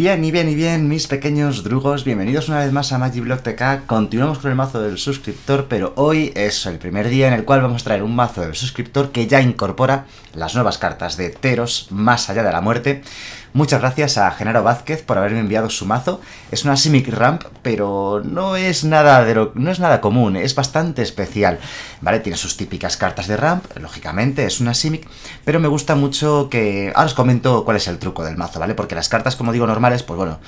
Bien y bien y bien, mis pequeños drugos, bienvenidos una vez más a Magiblock TK. Continuamos con el mazo del suscriptor, pero hoy es el primer día en el cual vamos a traer un mazo del suscriptor que ya incorpora las nuevas cartas de Teros más allá de la muerte. Muchas gracias a Genaro Vázquez por haberme enviado su mazo. Es una Simic Ramp, pero no es nada de lo, no es nada común, es bastante especial. ¿Vale? Tiene sus típicas cartas de ramp, lógicamente, es una Simic, pero me gusta mucho que. Ahora os comento cuál es el truco del mazo, ¿vale? Porque las cartas, como digo, normales, pues bueno.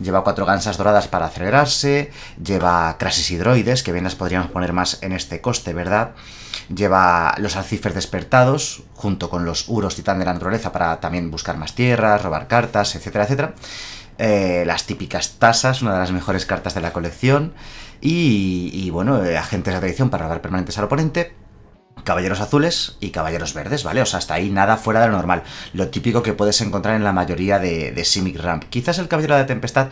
Lleva cuatro gansas doradas para acelerarse, lleva crasis hidroides, que bien las podríamos poner más en este coste, ¿verdad? Lleva los alcifers despertados, junto con los uros titán de la naturaleza para también buscar más tierras, robar cartas, etcétera, etcétera. Eh, las típicas tasas, una de las mejores cartas de la colección. Y, bueno, eh, agentes de tradición para robar permanentes al oponente. Caballeros azules y caballeros verdes, ¿vale? O sea, hasta ahí nada fuera de lo normal. Lo típico que puedes encontrar en la mayoría de, de Simic Ramp. Quizás el Caballero de la Tempestad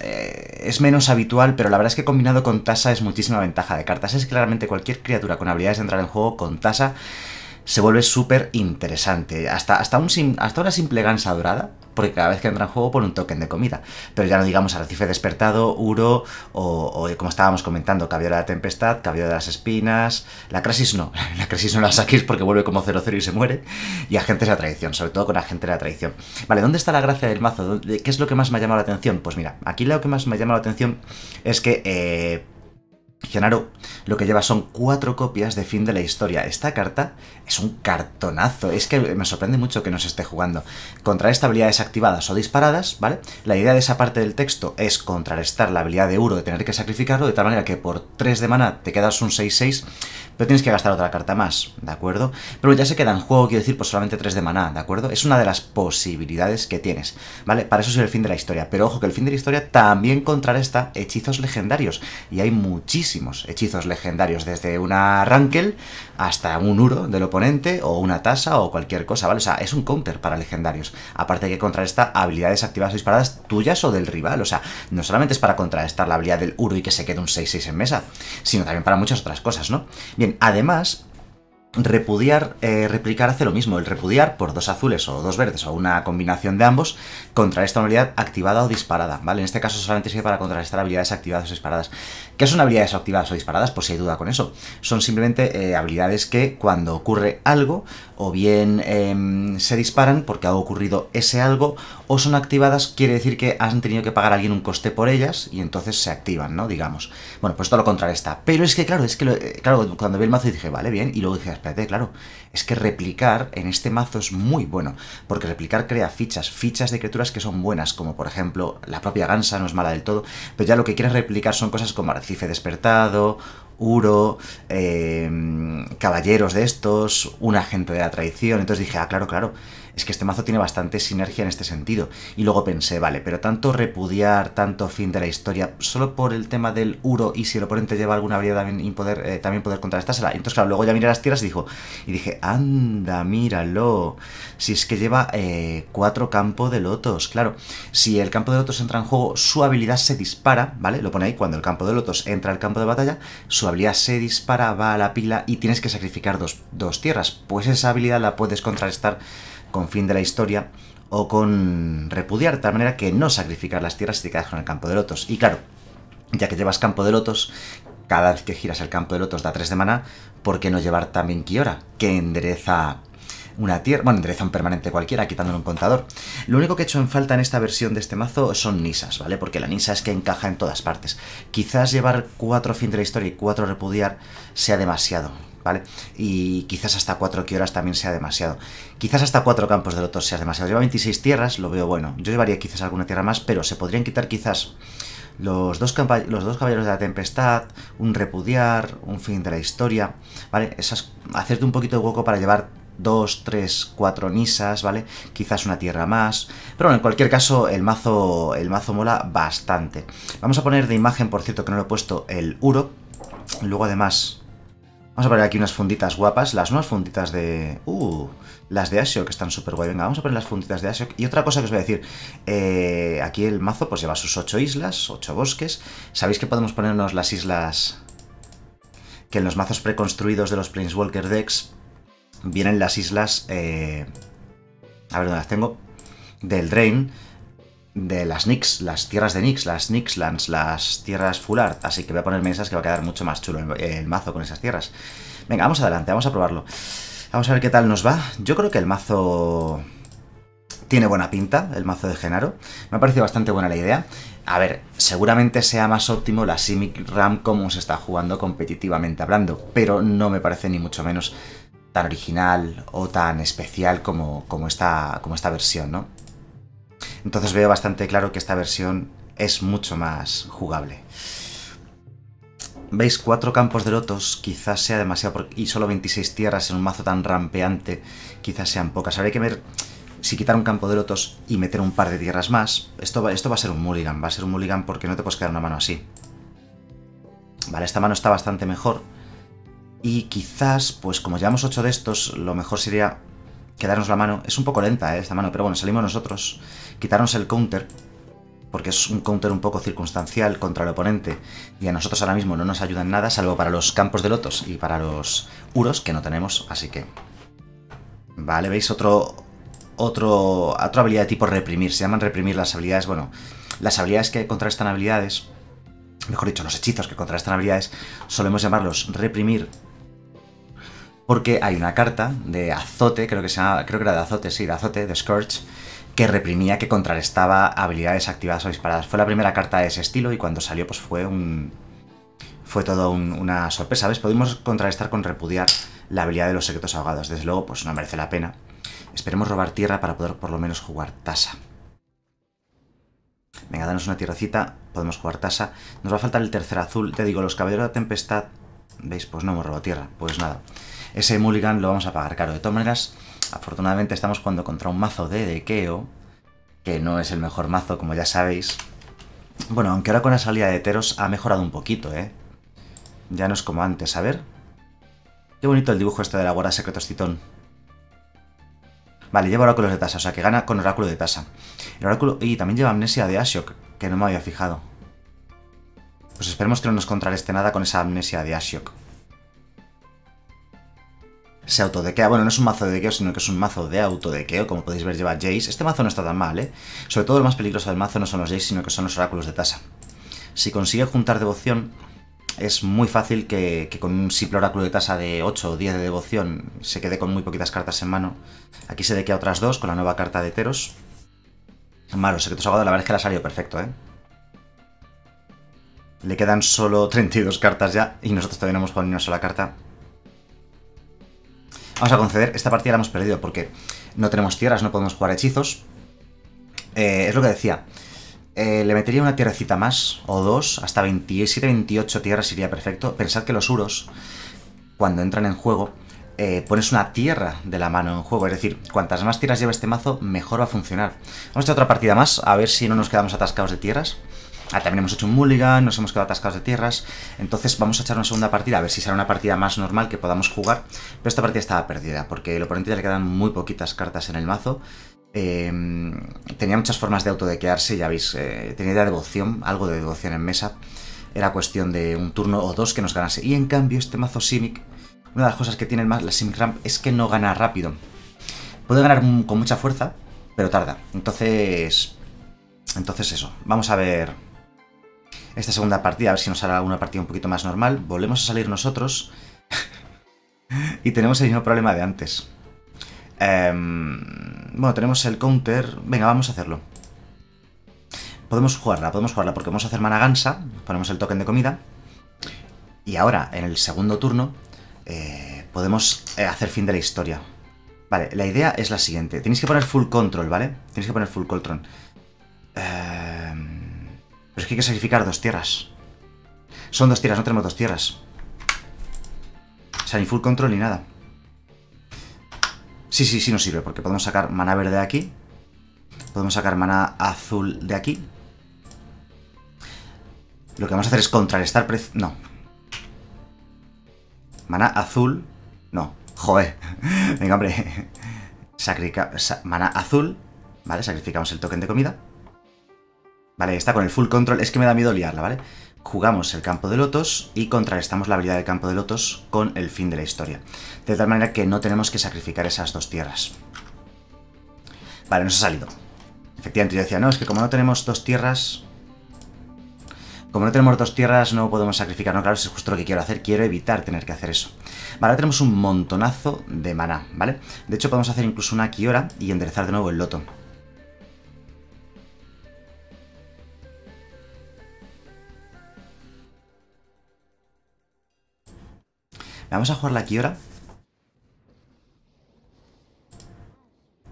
eh, es menos habitual, pero la verdad es que combinado con tasa es muchísima ventaja de cartas. Es claramente cualquier criatura con habilidades de entrar en juego con tasa se vuelve súper interesante. Hasta, hasta, un, hasta una simple gansa dorada, porque cada vez que entra en juego pone un token de comida. Pero ya no digamos Arrecife Despertado, Uro, o, como estábamos comentando, Caballero de la Tempestad, Caballero de las Espinas. La Crisis no, la Crisis no la saquéis porque vuelve como 0-0 y se muere. Y Agentes de la Tradición, sobre todo con Agentes de la Tradición. Vale, ¿dónde está la gracia del mazo? ¿Qué es lo que más me ha llamado la atención? Pues mira, aquí lo que más me ha llamado la atención es que... Eh, Genaro lo que lleva son cuatro copias de fin de la historia. Esta carta es un cartonazo. Es que me sorprende mucho que no se esté jugando. Contrarresta habilidades activadas o disparadas, ¿vale? La idea de esa parte del texto es contrarrestar la habilidad de Uro de tener que sacrificarlo, de tal manera que por 3 de mana te quedas un 6-6, pero tienes que gastar otra carta más, ¿de acuerdo? Pero ya se queda en juego, quiero decir, por solamente 3 de mana, ¿de acuerdo? Es una de las posibilidades que tienes, ¿vale? Para eso es el fin de la historia. Pero ojo que el fin de la historia también contrarresta hechizos legendarios. Y hay muchísimos hechizos legendarios, desde una Rankel hasta un Uro del oponente, o una Tasa, o cualquier cosa, ¿vale? O sea, es un counter para legendarios. Aparte de que contrarresta habilidades activadas o disparadas tuyas o del rival. O sea, no solamente es para contrarrestar la habilidad del Uro y que se quede un 6-6 en mesa, sino también para muchas otras cosas, ¿no? Bien, además, Repudiar, eh, replicar hace lo mismo. El repudiar por dos azules o dos verdes o una combinación de ambos contra esta habilidad activada o disparada, ¿vale? En este caso solamente sirve para contrarrestar habilidades activadas o disparadas. ¿Qué son habilidades activadas o disparadas? Pues si hay duda con eso. Son simplemente eh, habilidades que cuando ocurre algo, o bien em, se disparan porque ha ocurrido ese algo, o son activadas, quiere decir que han tenido que pagar a alguien un coste por ellas y entonces se activan, ¿no? Digamos. Bueno, pues todo lo contrarresta. Pero es que, claro, es que, eh, claro, cuando vi el mazo dije, vale, bien, y luego dije, claro, es que replicar en este mazo es muy bueno, porque replicar crea fichas, fichas de criaturas que son buenas, como por ejemplo la propia Gansa no es mala del todo, pero ya lo que quieres replicar son cosas como Arrecife Despertado, Uro, eh, caballeros de estos, un agente de la traición. Entonces dije, ah, claro, claro, es que este mazo tiene bastante sinergia en este sentido. Y luego pensé, vale, pero tanto repudiar, tanto fin de la historia, solo por el tema del Uro y si el oponente lleva alguna habilidad también poder, eh, también poder contrarrestársela. Entonces, claro, luego ya miré las tierras y dijo, y dije, anda, míralo. Si es que lleva eh, cuatro campos de lotos, claro. Si el campo de lotos entra en juego, su habilidad se dispara, ¿vale? Lo pone ahí, cuando el campo de lotos entra al campo de batalla, su habilidad se dispara, va a la pila y tienes que sacrificar dos, dos tierras. Pues esa habilidad la puedes contrarrestar con fin de la historia o con repudiar, de tal manera que no sacrificar las tierras y te quedas con el campo de lotos. Y claro, ya que llevas campo de lotos, cada vez que giras el campo de lotos da 3 de mana, ¿por qué no llevar también Kiora? Que endereza una tierra, bueno, endereza un permanente cualquiera, quitándole un contador. Lo único que he hecho en falta en esta versión de este mazo son nisas, ¿vale? Porque la nisa es que encaja en todas partes. Quizás llevar 4 fin de la historia y 4 repudiar sea demasiado. ¿Vale? Y quizás hasta 4 horas también sea demasiado. Quizás hasta 4 campos de lotos sea demasiado. Lleva 26 tierras, lo veo bueno. Yo llevaría quizás alguna tierra más, pero se podrían quitar quizás los dos, los dos caballeros de la tempestad, un repudiar, un fin de la historia, ¿vale? Esas, hacerte un poquito de hueco para llevar 2, 3, 4 nisas, ¿vale? Quizás una tierra más. Pero bueno, en cualquier caso, el mazo, el mazo mola bastante. Vamos a poner de imagen, por cierto, que no lo he puesto, el Uro. Luego además Vamos a poner aquí unas funditas guapas, las nuevas funditas de... Uh, las de Ashok están súper guay. Venga, vamos a poner las funditas de Ashok. Y otra cosa que os voy a decir, eh, aquí el mazo pues lleva sus ocho islas, ocho bosques. ¿Sabéis que podemos ponernos las islas que en los mazos preconstruidos de los Planeswalker decks vienen las islas... Eh, a ver dónde las tengo. Del Drain. De las Nix, las tierras de Nix, las Nixlands, las tierras Full Art. Así que voy a ponerme esas que va a quedar mucho más chulo el, el mazo con esas tierras. Venga, vamos adelante, vamos a probarlo. Vamos a ver qué tal nos va. Yo creo que el mazo tiene buena pinta, el mazo de Genaro. Me ha parecido bastante buena la idea. A ver, seguramente sea más óptimo la Simic Ram como se está jugando competitivamente hablando, pero no me parece ni mucho menos tan original o tan especial como, como, esta, como esta versión, ¿no? Entonces veo bastante claro que esta versión es mucho más jugable. ¿Veis? Cuatro campos de lotos quizás sea demasiado... Y solo 26 tierras en un mazo tan rampeante quizás sean pocas. Habría que ver si quitar un campo de lotos y meter un par de tierras más, esto va, esto va a ser un mulligan, va a ser un mulligan porque no te puedes quedar una mano así. Vale, esta mano está bastante mejor. Y quizás, pues como llevamos 8 de estos, lo mejor sería quedarnos la mano. Es un poco lenta ¿eh? esta mano, pero bueno, salimos nosotros. Quitarnos el counter, porque es un counter un poco circunstancial contra el oponente. Y a nosotros ahora mismo no nos ayuda en nada, salvo para los campos de lotos y para los uros, que no tenemos, así que... Vale, ¿veis? Otro, otro, otra habilidad de tipo reprimir. Se llaman reprimir las habilidades. Bueno, las habilidades que contrarrestan habilidades, mejor dicho, los hechizos que contrarrestan habilidades, solemos llamarlos reprimir. Porque hay una carta de azote, creo que se llama, creo que era de azote, sí, de azote, de Scourge, que reprimía, que contrarrestaba habilidades activadas o disparadas. Fue la primera carta de ese estilo y cuando salió, pues fue un. Fue todo una sorpresa, ¿ves? Pudimos contrarrestar con repudiar la habilidad de los secretos ahogados. Desde luego, pues no merece la pena. Esperemos robar tierra para poder por lo menos jugar tasa. Venga, danos una tierracita. Podemos jugar tasa. Nos va a faltar el tercer azul. Te digo, los caballeros de la tempestad... ¿Veis? Pues no hemos robado tierra. Pues nada. Ese mulligan lo vamos a pagar caro. De todas maneras, afortunadamente estamos jugando contra un mazo de dequeo. Que no es el mejor mazo, como ya sabéis. Bueno, aunque ahora con la salida de Teros ha mejorado un poquito, ¿eh? Ya no es como antes. A ver. Qué bonito el dibujo este de la guarda secretos Titón. Vale, lleva oráculos de tasa, o sea que gana con oráculo de tasa. El oráculo... Y también lleva amnesia de Ashok, que no me había fijado. Pues esperemos que no nos contrarreste nada con esa amnesia de Ashok. Se autodequea. Bueno, no es un mazo de dequeo, sino que es un mazo de autodequeo. Como podéis ver, lleva Jace. Este mazo no está tan mal, ¿eh? Sobre todo lo más peligroso del mazo no son los Jace, sino que son los oráculos de tasa. Si consigue juntar devoción, es muy fácil que, con un simple oráculo de tasa de 8 o 10 de devoción se quede con muy poquitas cartas en mano. Aquí se dequea otras dos con la nueva carta de Teros. Malo, secretos ahogados, la verdad es que la ha salido perfecto, ¿eh? Le quedan solo 32 cartas ya y nosotros todavía no hemos jugado ni una sola carta. Vamos a conceder, esta partida la hemos perdido porque no tenemos tierras, no podemos jugar hechizos. Eh, es lo que decía, eh, le metería una tierrecita más, o dos, hasta 27, 28 tierras iría perfecto. Pensad que los uros, cuando entran en juego, eh, pones una tierra de la mano en juego. Es decir, cuantas más tierras lleva este mazo, mejor va a funcionar. Vamos a echar otra partida más, a ver si no nos quedamos atascados de tierras. Ah, también hemos hecho un mulligan, nos hemos quedado atascados de tierras. Entonces vamos a echar una segunda partida, a ver si será una partida más normal que podamos jugar. Pero esta partida estaba perdida, porque el oponente ya le quedan muy poquitas cartas en el mazo. Em, tenía muchas formas de autodequearse, ya veis, eh, tenía de devoción, algo de devoción en mesa. Era cuestión de un turno o dos que nos ganase. Y en cambio, este mazo Simic, una de las cosas que tiene más la Simic Ramp es que no gana rápido. Puede ganar con mucha fuerza, pero tarda. Entonces, entonces eso. Vamos a ver esta segunda partida, a ver si nos hará una partida un poquito más normal. Volvemos a salir nosotros. y tenemos el mismo problema de antes. Em, bueno, tenemos el counter. Venga, vamos a hacerlo. Podemos jugarla, podemos jugarla porque vamos a hacer mana gansa. Ponemos el token de comida. Y ahora, en el segundo turno, eh, podemos eh, hacer fin de la historia. Vale, la idea es la siguiente. Tenéis que poner full control, ¿vale? Tenéis que poner full control. Em, pero es que hay que sacrificar dos tierras. Son dos tierras, no tenemos dos tierras. O sea, ni full control ni nada. Sí, sí, sí nos sirve, porque podemos sacar mana verde de aquí. Podemos sacar mana azul de aquí. Lo que vamos a hacer es contrarrestar precio... No. Mana azul... No. Joder. Venga, hombre. Sacrifica... Mana azul. Vale, sacrificamos el token de comida. Vale, está con el full control. Es que me da miedo liarla, ¿vale? jugamos el campo de lotos y contrarrestamos la habilidad del campo de lotos con el fin de la historia. De tal manera que no tenemos que sacrificar esas dos tierras. Vale, nos ha salido. Efectivamente, yo decía, no, es que como no tenemos dos tierras... Como no tenemos dos tierras, no podemos sacrificar. No, claro, es justo lo que quiero hacer. Quiero evitar tener que hacer eso. Vale, ahora tenemos un montonazo de maná, ¿vale? De hecho, podemos hacer incluso una Kiora y enderezar de nuevo el loto. Vamos a jugar la Kiora.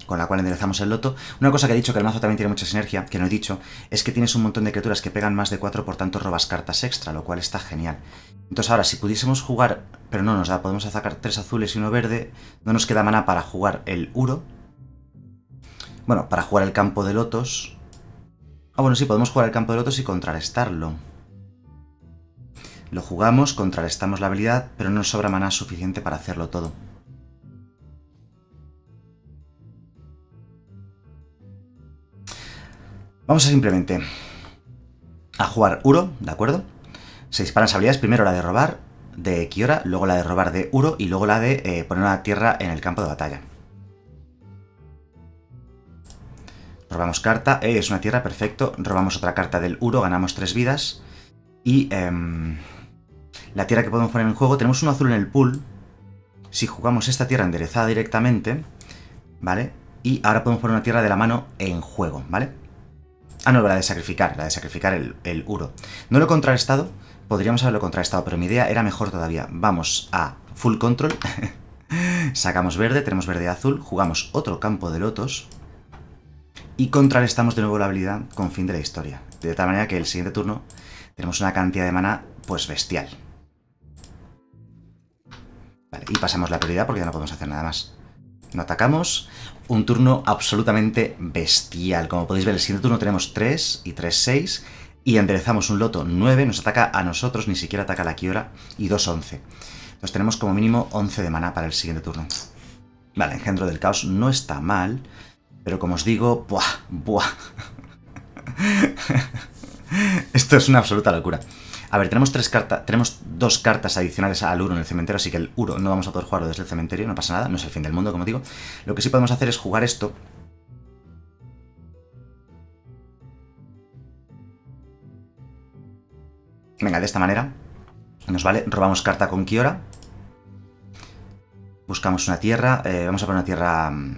Con la cual enderezamos el loto. Una cosa que he dicho que el mazo también tiene mucha sinergia, que no he dicho, es que tienes un montón de criaturas que pegan más de 4, por tanto robas cartas extra, lo cual está genial. Entonces ahora, si pudiésemos jugar, pero no nos da, podemos sacar tres azules y uno verde, no nos queda mana para jugar el Uro. Bueno, para jugar el campo de lotos. Ah, bueno, sí, podemos jugar el campo de lotos y contrarrestarlo. Lo jugamos, contrarrestamos la habilidad, pero no nos sobra mana suficiente para hacerlo todo. Vamos a simplemente a jugar Uro, ¿de acuerdo? Se disparan las habilidades, primero la de robar de Kiora, luego la de robar de Uro y luego la de eh, poner una tierra en el campo de batalla. Robamos carta, eh, es una tierra, perfecto. Robamos otra carta del Uro, ganamos tres vidas. Y... Em, la tierra que podemos poner en juego. Tenemos un azul en el pool. Si jugamos esta tierra enderezada directamente, ¿vale? Y ahora podemos poner una tierra de la mano en juego, ¿vale? Ah, no, la de sacrificar, la de sacrificar el, el uro. No lo he contrarrestado, podríamos haberlo contrarrestado, pero mi idea era mejor todavía. Vamos a full control, sacamos verde, tenemos verde y azul, jugamos otro campo de lotos y contrarrestamos de nuevo la habilidad con fin de la historia. De tal manera que el siguiente turno tenemos una cantidad de mana, pues bestial y pasamos la prioridad porque ya no podemos hacer nada más. No atacamos. Un turno absolutamente bestial. Como podéis ver, el siguiente turno tenemos 3 y 3, 6. Y enderezamos un loto 9. Nos ataca a nosotros, ni siquiera ataca a la Kiora. Y 2, 11. Entonces tenemos como mínimo 11 de mana para el siguiente turno. Vale, engendro del caos no está mal. Pero como os digo, ¡buah! ¡buah! Esto es una absoluta locura. A ver, tenemos tres cartas, tenemos dos cartas adicionales al Uro en el cementerio, así que el Uro no vamos a poder jugarlo desde el cementerio, no pasa nada, no es el fin del mundo, como digo. Lo que sí podemos hacer es jugar esto. Venga, de esta manera. Nos vale, robamos carta con Kiora. Buscamos una tierra, eh, vamos a poner una tierra... Mm,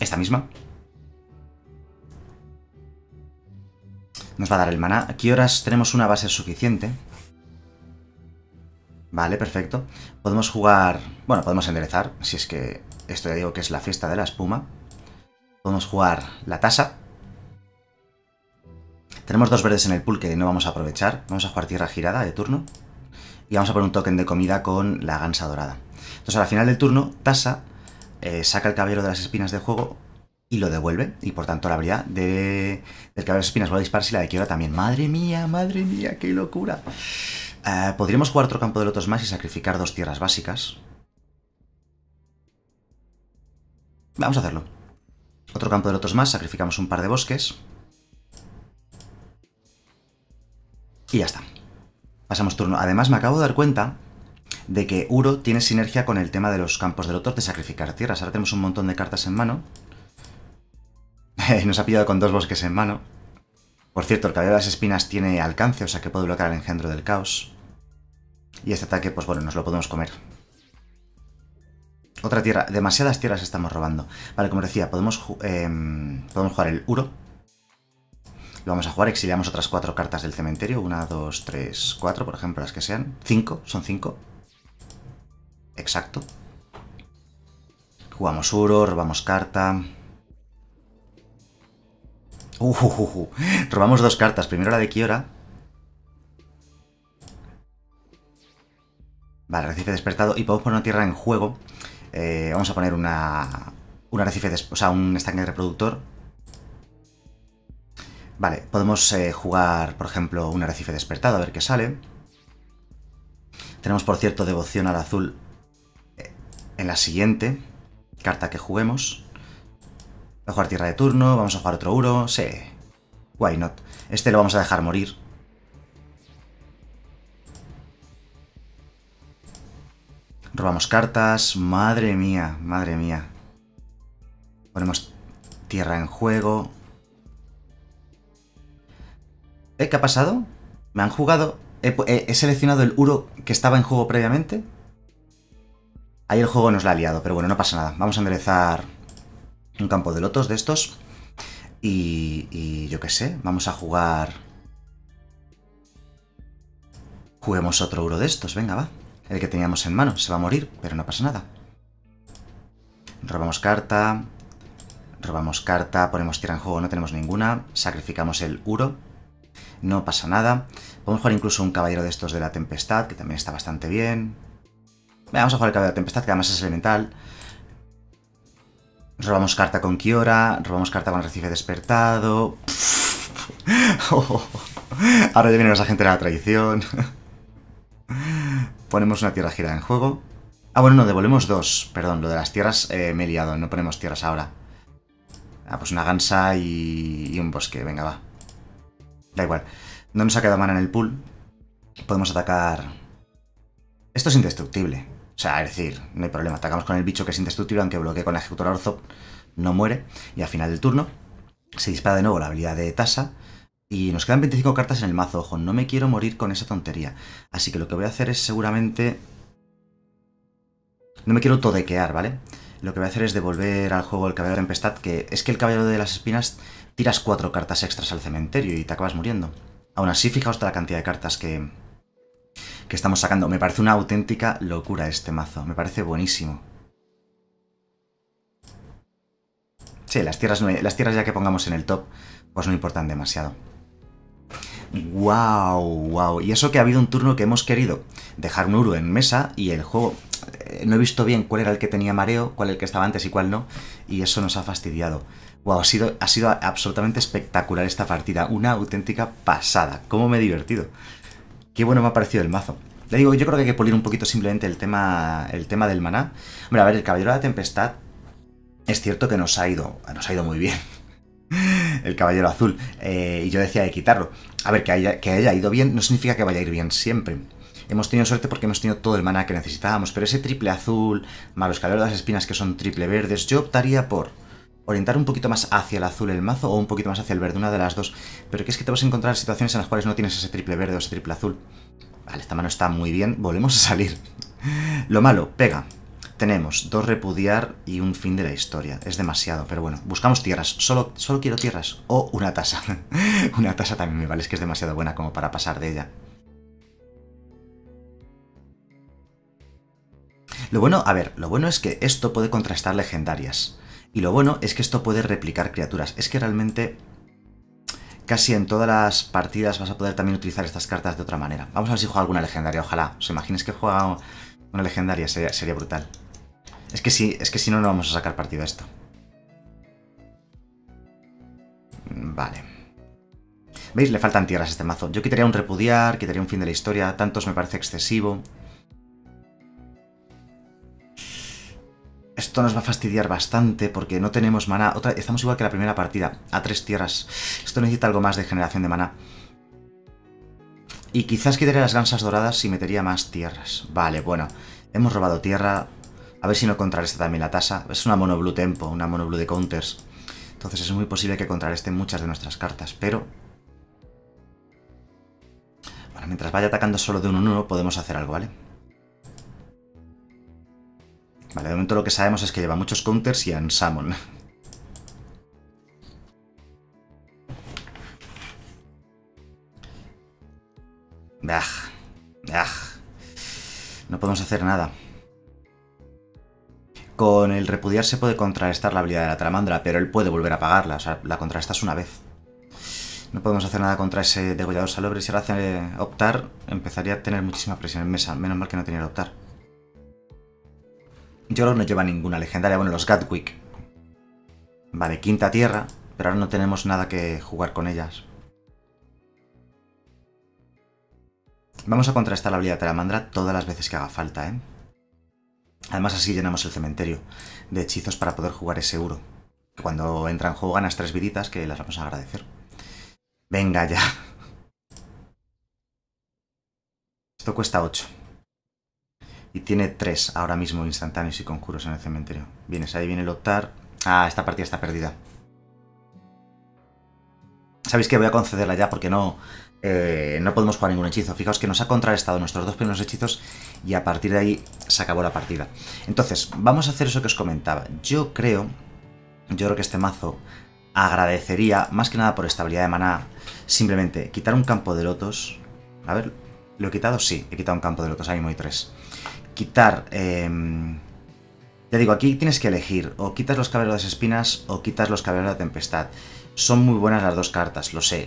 esta misma. Nos va a dar el maná. ¿A qué horas tenemos una base suficiente? Vale, perfecto. Podemos jugar... Bueno, podemos enderezar, si es que esto ya digo que es la fiesta de la espuma. Podemos jugar la tasa. Tenemos dos verdes en el pool que no vamos a aprovechar. Vamos a jugar tierra girada de turno. Y vamos a poner un token de comida con la gansa dorada. Entonces, al final del turno, tasa eh, saca el caballero de las espinas del juego y lo devuelve. Y por tanto la habilidad de, del cabello de espinas vuelve a dispararse y la de Kiora también. ¡Madre mía, madre mía, qué locura! Eh, podríamos jugar otro campo de lotos más y sacrificar dos tierras básicas. Vamos a hacerlo. Otro campo de lotos más, sacrificamos un par de bosques. Y ya está. Pasamos turno. Además me acabo de dar cuenta de que Uro tiene sinergia con el tema de los campos de lotos de sacrificar tierras. Ahora tenemos un montón de cartas en mano. Nos ha pillado con dos bosques en mano. Por cierto, el cabello de las espinas tiene alcance, o sea que puede bloquear el engendro del caos. Y este ataque, pues bueno, nos lo podemos comer. Otra tierra. Demasiadas tierras estamos robando. Vale, como decía, podemos, em, podemos jugar el Uro. Lo vamos a jugar, exiliamos otras cuatro cartas del cementerio. Una, dos, tres, cuatro, por ejemplo, las que sean. Cinco, son cinco. Exacto. Jugamos Uro, robamos carta. Uh, robamos dos cartas. Primero la de Kiora. Vale, recife despertado. Y podemos poner una tierra en juego. Eh, vamos a poner una... Un arrecife, o sea, un estanque reproductor. Vale, podemos eh, jugar, por ejemplo, un arrecife despertado, a ver qué sale. Tenemos, por cierto, devoción al azul eh, en la siguiente carta que juguemos. A jugar tierra de turno, vamos a jugar otro Uro, sí. Why not? Este lo vamos a dejar morir. Robamos cartas, madre mía, madre mía. Ponemos tierra en juego. ¿Eh? ¿Qué ha pasado? Me han jugado... He, seleccionado el Uro que estaba en juego previamente. Ahí el juego nos la ha liado, pero bueno, no pasa nada. Vamos a enderezar un campo de lotos de estos. Y, y yo qué sé, vamos a jugar... Juguemos otro Uro de estos, venga, va. El que teníamos en mano, se va a morir, pero no pasa nada. Robamos carta. Robamos carta, ponemos tierra en juego, no tenemos ninguna. Sacrificamos el Uro. No pasa nada. Podemos jugar incluso un caballero de estos de la tempestad, que también está bastante bien. Vamos a jugar el caballero de la tempestad, que además es elemental. Robamos carta con Kiora, robamos carta con Recife Despertado. Ahora ya viene los agentes de la traición. Ponemos una tierra gira en juego. Ah, bueno, no, devolvemos dos. Perdón, lo de las tierras eh, me he liado, no ponemos tierras ahora. Ah, pues una gansa y, un bosque, venga, va. Da igual. No nos ha quedado mana en el pool. Podemos atacar... Esto es indestructible. O sea, es decir, no hay problema. Atacamos con el bicho que es indestructible, aunque bloquee con la ejecutora Orzo no muere. Y al final del turno se dispara de nuevo la habilidad de Tasa. Y nos quedan 25 cartas en el mazo, ojo, no me quiero morir con esa tontería. Así que lo que voy a hacer es seguramente no me quiero todequear, ¿vale? Lo que voy a hacer es devolver al juego el Caballero de Tempestad, que es que el Caballero de las Espinas tiras cuatro cartas extras al cementerio y te acabas muriendo. Aún así, fijaos la cantidad de cartas que, que estamos sacando. Me parece una auténtica locura este mazo. Me parece buenísimo. Sí, las tierras, las tierras ya que pongamos en el top, pues no importan demasiado. ¡Wow! ¡Wow! Y eso que ha habido un turno que hemos querido dejar un Uru en mesa y el juego eh, no he visto bien cuál era el que tenía mareo, cuál el que estaba antes y cuál no, y eso nos ha fastidiado. Wow, ha sido, ha sido absolutamente espectacular esta partida, una auténtica pasada. ¿Cómo me he divertido? Qué bueno me ha parecido el mazo. Le digo, yo creo que hay que pulir un poquito simplemente el tema, el tema del maná. Hombre, a ver, el Caballero de la Tempestad es cierto que nos ha ido, nos ha ido muy bien. el Caballero Azul. Eh, y yo decía de quitarlo. A ver, que haya, que haya ido bien no significa que vaya a ir bien siempre. Hemos tenido suerte porque hemos tenido todo el maná que necesitábamos, pero ese triple azul, más los de las espinas que son triple verdes, yo optaría por orientar un poquito más hacia el azul el mazo o un poquito más hacia el verde, una de las dos. Pero que es que te vas a encontrar situaciones en las cuales no tienes ese triple verde o ese triple azul. Vale, esta mano está muy bien, volvemos a salir. Lo malo, pega. Tenemos dos repudiar y un fin de la historia. Es demasiado, pero bueno, buscamos tierras. Solo, solo quiero tierras. O una tasa. una tasa también me vale, es que es demasiado buena como para pasar de ella. Lo bueno, a ver, lo bueno es que esto puede contrastar legendarias. Y lo bueno es que esto puede replicar criaturas. Es que realmente casi en todas las partidas vas a poder también utilizar estas cartas de otra manera. Vamos a ver si juega alguna legendaria, ojalá. ¿Os imagináis que juega una legendaria? Sería, brutal. Es que, si, es que si no, no vamos a sacar partido a esto. Vale. ¿Veis? Le faltan tierras a este mazo. Yo quitaría un repudiar, quitaría un fin de la historia. Tantos me parece excesivo. Esto nos va a fastidiar bastante porque no tenemos mana. Otra, estamos igual que la primera partida, a tres tierras. Esto necesita algo más de generación de mana. Y quizás quitaría las gansas doradas y metería más tierras. Vale, bueno. Hemos robado tierra. A ver si no contrarresta también la tasa. Es una mono blue tempo, una mono blue de counters. Entonces es muy posible que contrarresten muchas de nuestras cartas, pero... Bueno, mientras vaya atacando solo de en uno, podemos hacer algo, ¿vale? Vale, de momento lo que sabemos es que lleva muchos counters y en Summon. No podemos hacer nada. Con el repudiar se puede contrarrestar la habilidad de la Talamandra, pero él puede volver a pagarla. O sea, la contrarrestas una vez. No podemos hacer nada contra ese degollador salobre. Si ahora hace optar, empezaría a tener muchísima presión en mesa. Menos mal que no tenía que optar. Yo no lleva ninguna legendaria. Bueno, los Gatwick. Vale, quinta tierra. Pero ahora no tenemos nada que jugar con ellas. Vamos a contrastar la habilidad de Talamandra todas las veces que haga falta, ¿eh? Además así llenamos el cementerio de hechizos para poder jugar ese Uro. Cuando entra en juego ganas tres viditas que las vamos a agradecer. Venga ya. Esto cuesta 8. Y tiene tres ahora mismo instantáneos y conjuros en el cementerio. Vienes ahí, viene el optar. Ah, esta partida está perdida. Sabéis que voy a concederla ya porque no, eh, no podemos jugar ningún hechizo. Fijaos que nos ha contrarrestado nuestros dos primeros hechizos y a partir de ahí se acabó la partida. Entonces, vamos a hacer eso que os comentaba. Yo creo, yo creo que este mazo agradecería, más que nada por estabilidad de maná, simplemente quitar un campo de lotos. A ver, ¿lo he quitado? Sí, he quitado un campo de lotos, ahí hay tres. Quitar... Eh, ya digo, aquí tienes que elegir, o quitas los caballeros de espinas o quitas los caballeros de tempestad. Son muy buenas las dos cartas, lo sé.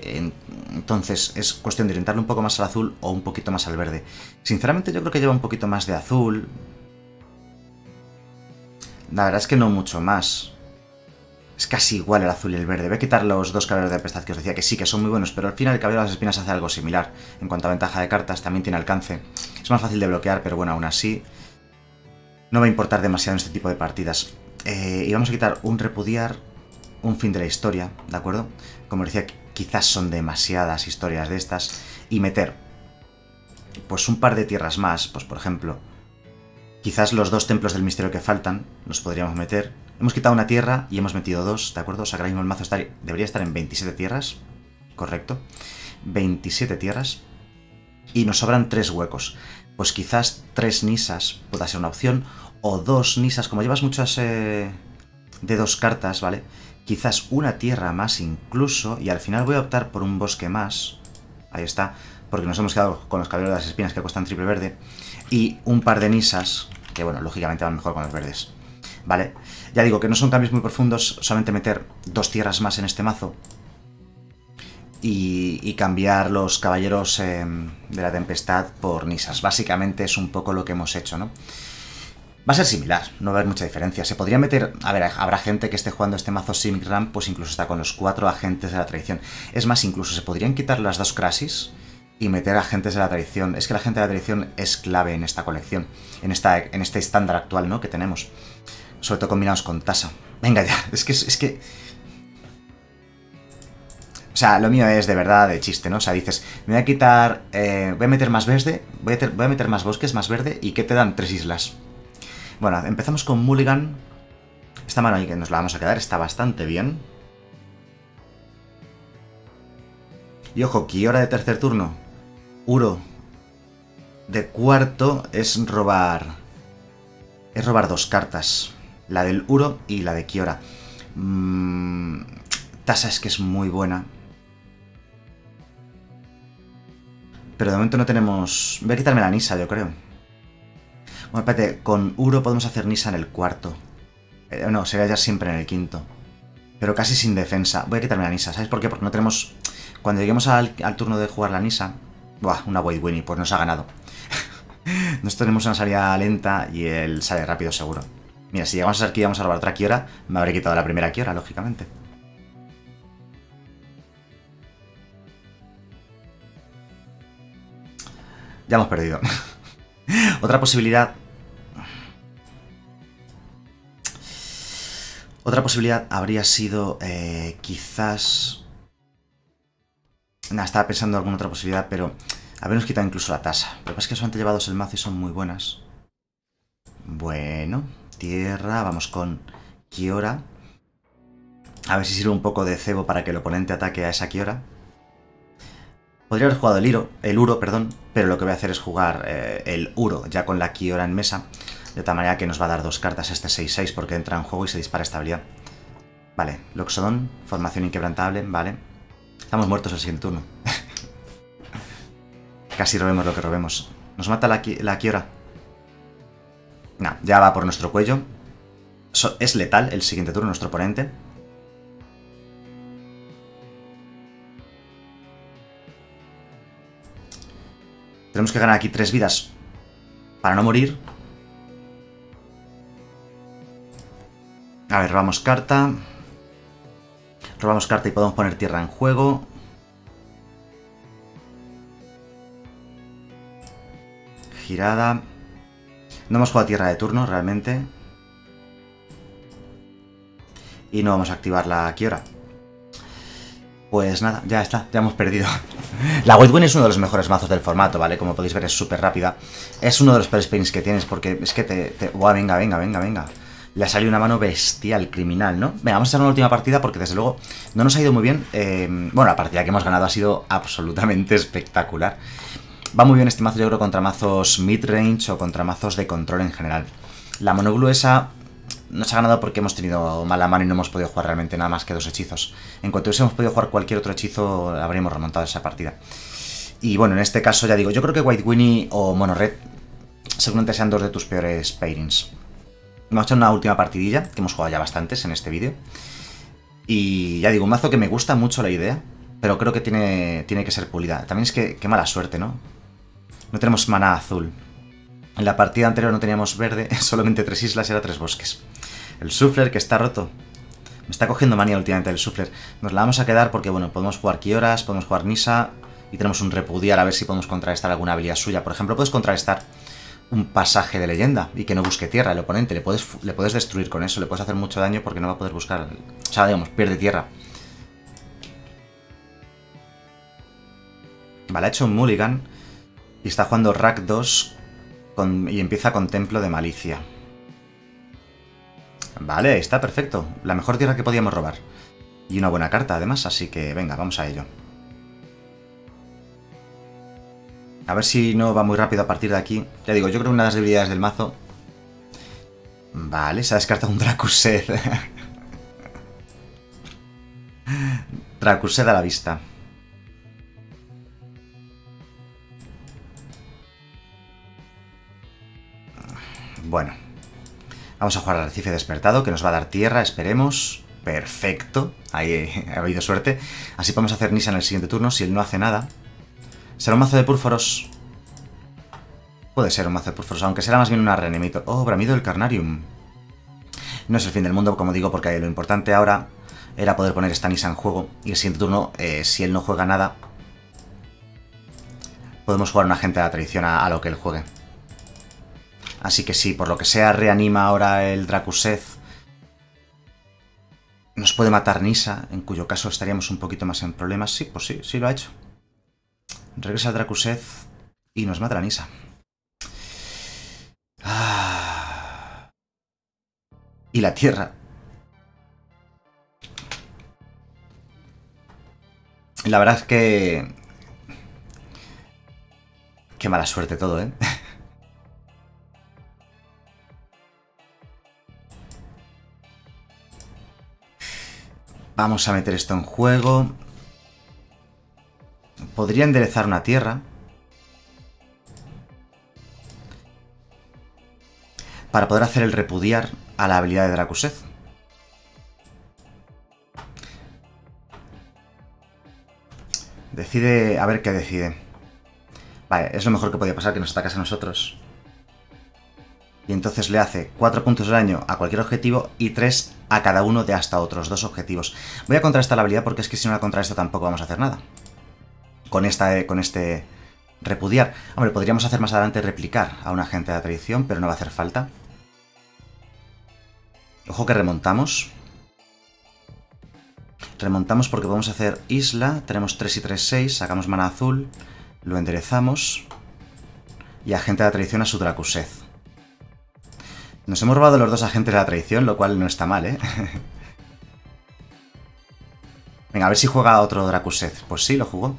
Entonces es cuestión de orientarle un poco más al azul o un poquito más al verde. Sinceramente yo creo que lleva un poquito más de azul. La verdad es que no mucho más. Es casi igual el azul y el verde. Voy a quitar los dos caballeros de tempestad que os decía que sí, que son muy buenos, pero al final el caballero de las espinas hace algo similar. En cuanto a ventaja de cartas, también tiene alcance. Es más fácil de bloquear, pero bueno, aún así no va a importar demasiado en este tipo de partidas. Eh, y vamos a quitar un repudiar, un fin de la historia, ¿de acuerdo? Como decía, quizás son demasiadas historias de estas. Y meter, pues un par de tierras más, pues por ejemplo, quizás los dos templos del misterio que faltan, los podríamos meter. Hemos quitado una tierra y hemos metido dos, ¿de acuerdo? O sea ahora mismo el mazo debería estar en 27 tierras, correcto. 27 tierras. Y nos sobran tres huecos. Pues quizás tres nisas pueda ser una opción, o dos nisas, como llevas muchas eh, de dos cartas, ¿vale? quizás una tierra más incluso, y al final voy a optar por un bosque más, ahí está, porque nos hemos quedado con los caballeros de las espinas que cuestan triple verde, y un par de nisas, que bueno, lógicamente van mejor con los verdes, ¿vale? Ya digo que no son cambios muy profundos, solamente meter dos tierras más en este mazo, y, cambiar los caballeros em, de la tempestad por nisas. Básicamente es un poco lo que hemos hecho, ¿no? Va a ser similar, no va a haber mucha diferencia. Se podría meter... A ver, habrá gente que esté jugando este mazo Simic Ram, pues incluso está con los cuatro agentes de la tradición. Es más, incluso se podrían quitar las dos Crasis y meter agentes de la tradición. Es que la gente de la tradición es clave en esta colección, en, esta, en este estándar actual, ¿no? Que tenemos. Sobre todo combinados con Tasa. Venga ya, es que... Es que o sea, lo mío es de verdad de chiste, ¿no? O sea, dices, me voy a quitar, eh, voy a meter más verde, voy a, voy a meter más bosques, más verde, ¿y qué te dan? Tres islas. Bueno, empezamos con Mulligan. Esta mano ahí que nos la vamos a quedar está bastante bien. Y ojo, Kiora de tercer turno. Uro de cuarto es robar... Es robar dos cartas. La del Uro y la de Kiora. Mm, Tasa es que es muy buena. Pero de momento no tenemos... Voy a quitarme la Nisa, yo creo. Bueno, espérate, con Uro podemos hacer Nisa en el cuarto. Eh, no, sería ya siempre en el quinto. Pero casi sin defensa. Voy a quitarme la Nisa, ¿sabes por qué? Porque no tenemos... Cuando lleguemos al, turno de jugar la Nisa... Buah, una White Winnie, pues nos ha ganado. nos tenemos una salida lenta y él sale rápido seguro. Mira, si llegamos a aquí y vamos a robar otra Kiora, me habré quitado la primera Kiora, lógicamente. Ya hemos perdido. Otra posibilidad... Otra posibilidad habría sido eh, quizás... Nada, estaba pensando en alguna otra posibilidad, pero habernos quitado incluso la tasa. Lo que pasa es que solamente llevados el mazo y son muy buenas. Bueno, tierra, vamos con Kiora. A ver si sirve un poco de cebo para que el oponente ataque a esa Kiora. Podría haber jugado el, Iro, el Uro, perdón, pero lo que voy a hacer es jugar eh, el Uro ya con la Kiora en mesa, de tal manera que nos va a dar dos cartas este 6-6 porque entra en juego y se dispara estabilidad. Vale, Loxodon, formación inquebrantable, vale. Estamos muertos el siguiente turno. Casi robemos lo que robemos. ¿Nos mata la Kiora? No, ya va por nuestro cuello. es letal el siguiente turno, nuestro oponente. Tenemos que ganar aquí tres vidas para no morir. A ver, robamos carta. Robamos carta y podemos poner tierra en juego. Girada. No hemos jugado tierra de turno, realmente. Y no vamos a activar la Kiora. Pues nada, ya está, ya hemos perdido. La White es uno de los mejores mazos del formato, ¿vale? Como podéis ver es súper rápida. Es uno de los peores pains que tienes porque es que te... te... venga, venga, venga, venga. le ha salido una mano bestial, criminal, ¿no? Venga, vamos a echar una última partida porque desde luego no nos ha ido muy bien. Eh, bueno, la partida que hemos ganado ha sido absolutamente espectacular. Va muy bien este mazo, yo creo, contra mazos mid-range o contra mazos de control en general. La monoglu esa nos ha ganado porque hemos tenido mala mano y no hemos podido jugar realmente nada más que dos hechizos. En cuanto hubiésemos podido jugar cualquier otro hechizo, habríamos remontado esa partida. Y bueno, en este caso ya digo, yo creo que White Winnie o Mono Red seguramente sean dos de tus peores pairings. Vamos a echar una última partidilla, que hemos jugado ya bastantes en este vídeo. Y ya digo, un mazo que me gusta mucho la idea, pero creo que tiene, tiene que ser pulida. También es que qué mala suerte, ¿no? No tenemos mana azul. En la partida anterior no teníamos verde, solamente tres islas y ahora tres bosques. El Sufler, que está roto. Me está cogiendo manía últimamente el Sufler. Nos la vamos a quedar porque, bueno, podemos jugar Kioras, podemos jugar Nisa y tenemos un Repudiar a ver si podemos contrarrestar alguna habilidad suya. Por ejemplo, puedes contrarrestar un pasaje de leyenda y que no busque tierra el oponente. Le puedes, le puedes destruir con eso, le puedes hacer mucho daño porque no va a poder buscar... O sea, digamos, pierde tierra. Vale, ha hecho un mulligan y está jugando Rack 2 y empieza con Templo de Malicia. Vale, está perfecto. La mejor tierra que podíamos robar. Y una buena carta además, así que venga, vamos a ello. A ver si no va muy rápido a partir de aquí. Ya digo, yo creo que una de las debilidades del mazo... Vale, se ha descartado un Dracused. Dracused a la vista. Vamos a jugar al arrecife despertado, que nos va a dar tierra, esperemos. Perfecto. Ahí ha habido suerte. Así podemos hacer Nisa en el siguiente turno. Si él no hace nada, ¿Será un mazo de púrforos? Puede ser un mazo de púrforos, aunque será más bien una reanimito. Oh, Bramido del Carnarium. No es el fin del mundo, como digo, porque lo importante ahora era poder poner esta Nisa en juego. Y el siguiente turno, eh, si él no juega nada, podemos jugar un agente de la tradición a, lo que él juegue. Así que sí, por lo que sea, reanima ahora el Dracuseth. Nos puede matar Nisa, en cuyo caso estaríamos un poquito más en problemas. Sí, pues sí, sí lo ha hecho. Regresa Dracuseth y nos mata la Nisa. Ah. Y la Tierra. La verdad es que... Qué mala suerte todo, ¿eh? Vamos a meter esto en juego. Podría enderezar una tierra. Para poder hacer el repudiar a la habilidad de Dracuseth. Decide... A ver qué decide. Vale, es lo mejor que podía pasar, que nos atacase a nosotros. Y entonces le hace 4 puntos de daño a cualquier objetivo y 3 a cada uno de hasta otros dos objetivos. Voy a contrastar la habilidad porque es que si no la contrarresto tampoco vamos a hacer nada con, esta, con este repudiar. Hombre, podríamos hacer más adelante replicar a un agente de la pero no va a hacer falta. Ojo que remontamos. Remontamos porque podemos hacer isla. Tenemos 3 y 3, 6. Sacamos mana azul. Lo enderezamos. Y agente de la a su Dracuseth. Nos hemos robado los dos agentes de la tradición, lo cual no está mal, ¿eh? Venga, a ver si juega otro Dracuseth. Pues sí, lo jugó.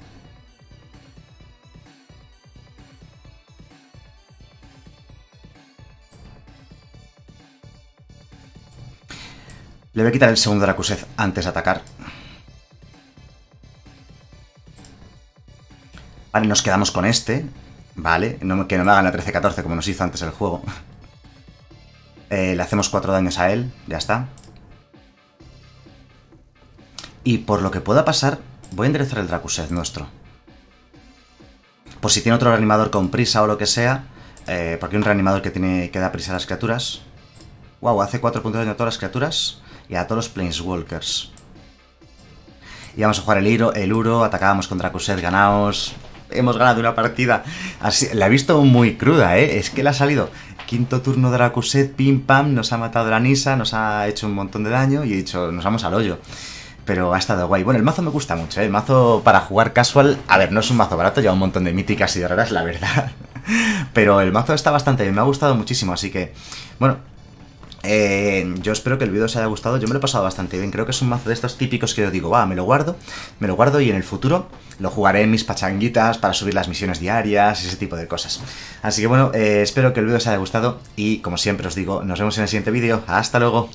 Le voy a quitar el segundo Dracuseth antes de atacar. Vale, nos quedamos con este. Vale, que no me hagan la 13-14 como nos hizo antes el juego. Eh, le hacemos 4 daños a él, ya está. Y por lo que pueda pasar, voy a enderezar el Dracuseth nuestro. Por si tiene otro reanimador con prisa o lo que sea, eh, porque hay un reanimador que, tiene, que da prisa a las criaturas. Wow, hace 4 puntos de daño a todas las criaturas y a todos los Planeswalkers. Íbamos a jugar el, Iro, el Uro, atacábamos contra Kuset, ganaos. Hemos ganado una partida. Así, la he visto muy cruda, ¿eh? Es que le ha salido quinto turno de la Kuset, pim pam, nos ha matado la Nisa, nos ha hecho un montón de daño y he dicho, nos vamos al hoyo. Pero ha estado guay. Bueno, el mazo me gusta mucho, ¿eh? El mazo para jugar casual, a ver, no es un mazo barato, lleva un montón de míticas y de raras, la verdad. Pero el mazo está bastante bien, me ha gustado muchísimo, así que, bueno, Eh, yo espero que el vídeo os haya gustado. Yo me lo he pasado bastante bien. Creo que es un mazo de estos típicos que yo digo, va, me lo guardo, me lo guardo y en el futuro lo jugaré en mis pachanguitas para subir las misiones diarias y ese tipo de cosas. Así que bueno, eh, espero que el vídeo os haya gustado y como siempre os digo, nos vemos en el siguiente vídeo. Hasta luego.